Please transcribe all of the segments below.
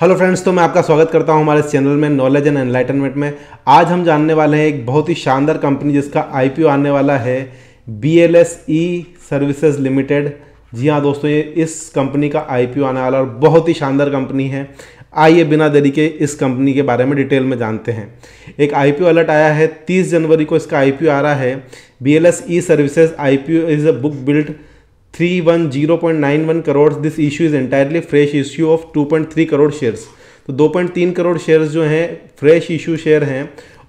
Hello friends तो मैं आपका स्वागत करता हूँ हमारे चैनल में नॉलेज एंड एनलाइटनमेंट में। आज हम जानने वाले हैं एक बहुत ही शानदार कंपनी जिसका आईपीओ आने वाला है B L S E services limited जी हाँ दोस्तों, ये इस कंपनी का आईपीओ आने वाला और बहुत ही शानदार कंपनी है। आइए बिना देरी के इस कंपनी के बारे में डिटेल में जानते हैं। एक आईपीओ अलर्ट आया है 30 जनवरी को इसका आईपीओ आ रहा है। B L S E services IPO is a book build 310.91 crore this issue is entirely fresh issue of 2.3 crore shares तो 2.3 करोड़ शेयर्स जो हैं फ्रेश इशू शेयर हैं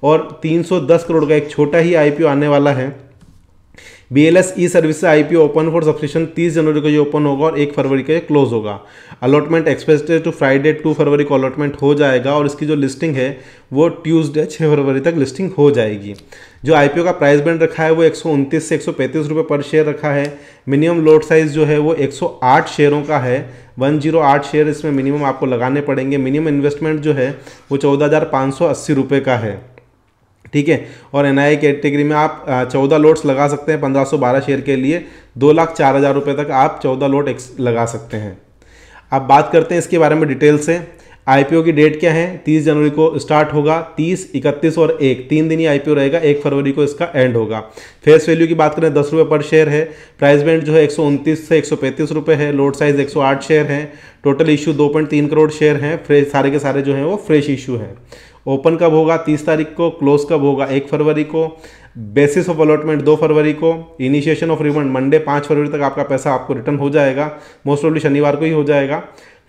और 310 करोड़ का एक छोटा ही आईपीओ आने वाला है। B L S E service I P open for subscription तीस जनवरी को ये ओपन होगा और एक फरवरी को ये क्लोज होगा। Allotment expected to Friday two फरवरी को अलॉटमेंट हो जाएगा और इसकी जो लिस्टिंग है, वो ट्यूसडे छः फरवरी तक लिस्टिंग हो जाएगी। जो आईपीओ का प्राइस बैंड रखा है वो एक सौ उनतीस से एक रुपये पर शेयर रखा है। मिनिमम लोड साइज़ जो है वो 108 शेयरों का है। 108 शेयर इसमें मिनिमम आपको लगाने पड़ेंगे। मिनिमम इन्वेस्टमेंट जो है वो चौदह सौ रुपये का है। ठीक है? और एन आई कैटेगरी में आप चौदह लोट्स लगा सकते हैं पंद्रह सौ बारह शेयर के लिए। दो लाख चार हज़ार रुपये तक आप चौदह लोट लगा सकते हैं। अब बात करते हैं इसके बारे में डिटेल से। आईपीओ की डेट क्या है? 30 जनवरी को स्टार्ट होगा 30, 31 और एक। तीन दिन ही आईपीओ रहेगा एक फरवरी को इसका एंड होगा। फेस वैल्यू की बात करें दस रुपये पर शेयर है। प्राइस बैंड जो है एक सौ उनतीस से एक रुपये है। लोड साइज़ 108 शेयर है। टोटल इशू 2.3 करोड़ शेयर हैं। फ्रेश सारे के सारे जो हैं वो फ्रेश इशू हैं। ओपन कब होगा? तीस तारीख को क्लोज कब होगा? एक फरवरी को। बेसिस ऑफ़ अलॉटमेंट दो फरवरी को इनिशिएशन ऑफ़ रिफंड मंडे पाँच फरवरी तक आपका पैसा आपको रिटर्न हो जाएगा मोस्ट ऑफली शनिवार को ही हो जाएगा।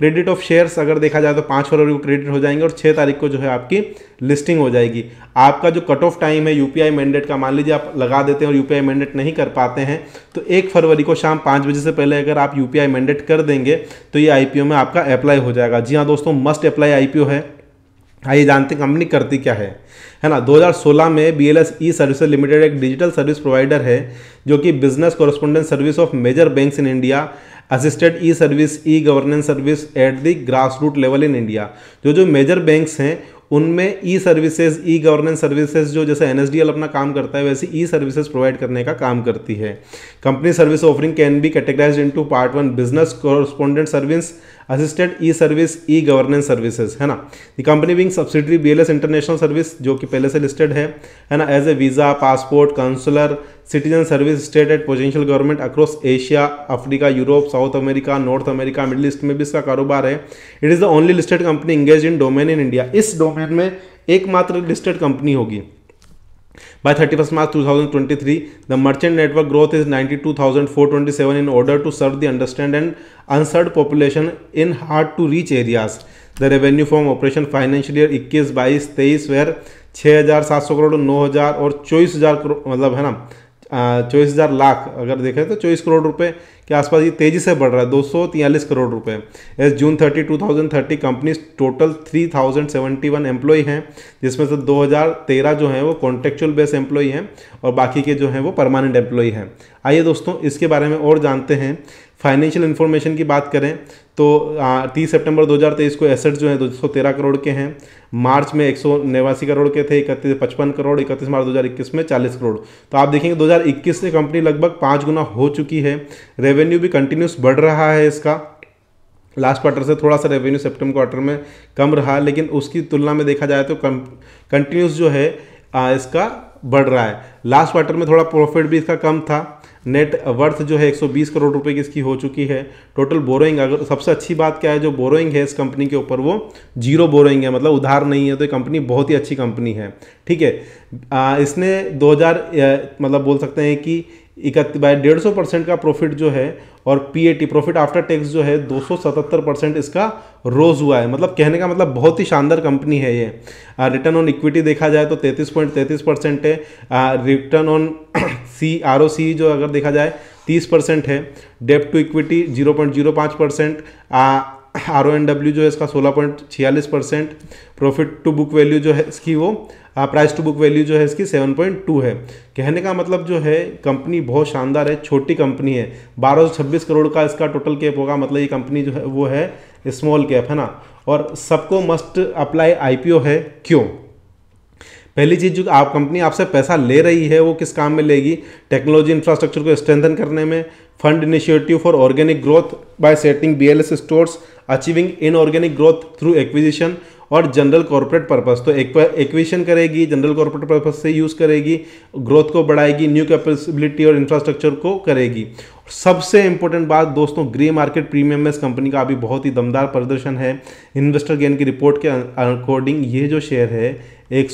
क्रेडिट ऑफ़ शेयर्स अगर देखा जाए तो पाँच फरवरी को क्रेडिट हो जाएँगे और छः तारीख को जो है आपकी लिस्टिंग हो जाएगी। आपका जो कट ऑफ़ टाइम है यूपीआई मैंडेट का, मान लीजिए आप लगा देते हैं और यूपीआई मैंडेट नहीं कर पाते हैं तो एक फरवरी को शाम पाँच बजे से पहले अगर आप यूपीआई मैंडेट कर देंगे तो ये आईपीओ में आपका अप्लाई हो जाएगा। जी हाँ दोस्तों मस्ट अप्लाई आईपीओ है। आइए जानते हैं कंपनी करती क्या है। है ना? 2016 में B L S E services limited एक डिजिटल सर्विस प्रोवाइडर है, जो कि business correspondent service of major banks in India assisted e service e governance service at the grass root level in India जो जो मेजर बैंक्स हैं, उनमें e services e governance services जो जैसे NSDL अपना काम करता है, वैसे ई सर्विसेज़ प्रोवाइड करने का काम करती है। Company service offering can be categorise into part one business correspondent service assisted e service e governance services है ना the company being subsidiary B international service जो कि पहले से लिस्टेड है है ना? As a visa passport consular citizen service state at potential government across Asia Africa Europe South America North America Middle East में भी इसका कारोबार है। It is the only listed company engage in domain in India इस domain में एकमात्र listed company होगी। By 31st March 2023, the merchant network growth is 92,427 in order to serve the understand and unserved population in hard to reach areas. The revenue from operation financial year 21 22 23 where 6,700 crore 9,000 और 24,000 करोड़ मतलब है ना चौबीस हज़ार लाख अगर देखें तो चौबीस करोड़ रुपए के आसपास ये तेज़ी से बढ़ रहा है, दो सौ तियालीस करोड़ रुपए। As June thirty two thousand thirty companies total three thousand seventy one employ हैं, जिसमें से दो हज़ार तेरह जो हैं वो कॉन्ट्रेक्चुअल बेस एम्प्लॉय हैं और बाकी के जो हैं वो परमानेंट एम्प्लॉय हैं। आइए दोस्तों इसके बारे में और जानते हैं फाइनेंशियल इन्फॉर्मेशन की बात करें तो तीस सितंबर 2023 को एसेट जो हैं दो सौ तेरह करोड़ के हैं। मार्च में एक सौ नवासी करोड़ के थे, इकतीस, पचपन करोड़, इकतीस मार्च 2021 में 40 करोड़। तो आप देखेंगे 2021 से कंपनी लगभग पाँच गुना हो चुकी है। रेवेन्यू भी कंटिन्यूस बढ़ रहा है इसका। लास्ट क्वार्टर से थोड़ा सा रेवेन्यू सेप्टेम्बर क्वार्टर में कम रहा, लेकिन उसकी तुलना में देखा जाए तो कंटिन्यूस जो है इसका बढ़ रहा है। लास्ट क्वार्टर में थोड़ा प्रॉफिट भी इसका कम था। नेट वर्थ जो है 120 करोड़ रुपए की इसकी हो चुकी है। टोटल बोरोइंग अगर सबसे अच्छी बात क्या है, जो बोरोइंग है इस कंपनी के ऊपर, वो ज़ीरो बोरोइंग है मतलब उधार नहीं है तो ये कंपनी बहुत ही अच्छी कंपनी है। ठीक है? इसने 2000 मतलब बोल सकते हैं कि इकतीस बाय डेढ़ सौ परसेंट का प्रॉफिट जो है, और पीएटी प्रॉफिट आफ्टर टैक्स जो है 277 परसेंट इसका रोज हुआ है। मतलब कहने का मतलब बहुत ही शानदार कंपनी है ये। रिटर्न ऑन इक्विटी देखा जाए तो 33 पॉइंट तैंतीस परसेंट है। रिटर्न ऑन सी आर जो अगर देखा जाए 30 परसेंट है। Debt to equity zero point zero पाँच percent R O N W जो है इसका सोलह पॉइंट छियालीस percent, profit to book value जो है इसकी वो प्राइस टू बुक वैल्यू जो है इसकी सेवन पॉइंट टू है। कहने का मतलब जो है, कंपनी बहुत शानदार है, छोटी कंपनी है। बारह सौ छब्बीस करोड़ का इसका टोटल कैप होगा मतलब ये कंपनी जो है, वो है स्मॉल कैप, है ना? और सबको मस्ट अप्लाई आईपीओ है। क्यों? पहली चीज़ जो आप कंपनी आपसे पैसा ले रही है वो किस काम में लेगी? टेक्नोलॉजी इंफ्रास्ट्रक्चर को स्ट्रेंथन करने में। Fund initiative for organic growth by setting BLS stores, achieving inorganic growth through acquisition और जनरल कॉर्पोरेट पर्पस। तो एक्विशन करेगी जनरल कॉर्पोरेट पर्पस से यूज़ करेगी ग्रोथ को बढ़ाएगी न्यू कैपेबिलिटी और इंफ्रास्ट्रक्चर को करेगी। सबसे इंपॉर्टेंट बात दोस्तों ग्रे मार्केट प्रीमियम में इस कंपनी का अभी बहुत ही दमदार प्रदर्शन है। इन्वेस्टर गेन की रिपोर्ट के अकॉर्डिंग ये जो शेयर है एक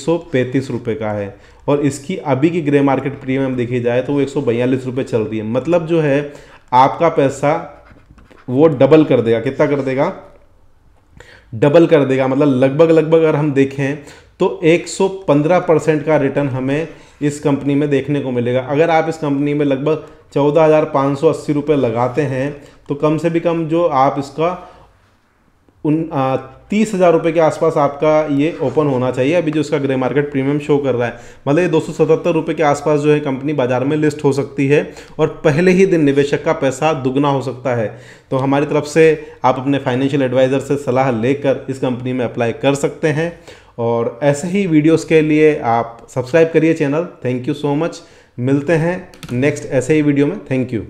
रुपए का है। और इसकी अभी की ग्रे मार्केट प्रीमियम देखी जाए तो वो एक रुपए चल रही है। मतलब जो है, आपका पैसा वो डबल कर देगा। कितना कर देगा? डबल कर देगा। मतलब लगभग लगभग अगर हम देखें तो 115 परसेंट का रिटर्न हमें इस कंपनी में देखने को मिलेगा। अगर आप इस कंपनी में लगभग चौदह हज़ार सौ अस्सी रुपये लगाते हैं तो कम से भी कम जो आप इसका उन तीस हज़ार रुपये के आसपास आपका ये ओपन होना चाहिए। अभी जो इसका ग्रे मार्केट प्रीमियम शो कर रहा है मतलब ये दो सौ सतहत्तर रुपये के आसपास जो है कंपनी बाज़ार में लिस्ट हो सकती है और पहले ही दिन निवेशक का पैसा दुगना हो सकता है। तो हमारी तरफ़ से आप अपने फाइनेंशियल एडवाइज़र से सलाह लेकर इस कंपनी में अप्लाई कर सकते हैं और ऐसे ही वीडियोज़ के लिए आप सब्सक्राइब करिए channel thank you so much मिलते हैं नेक्स्ट ऐसे ही वीडियो में। Thank you